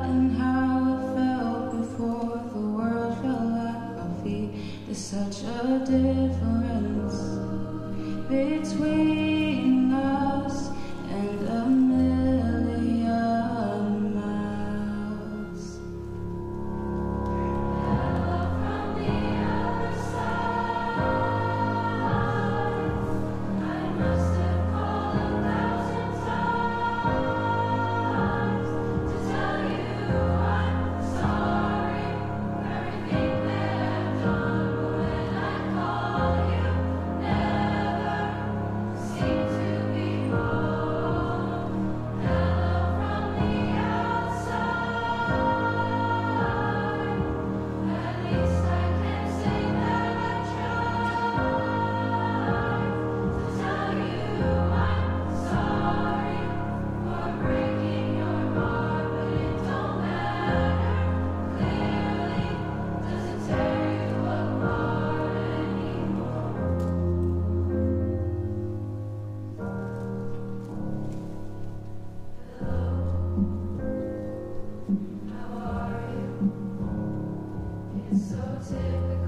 Forgotten how it felt before the world fell at our feet. There's such a difference between to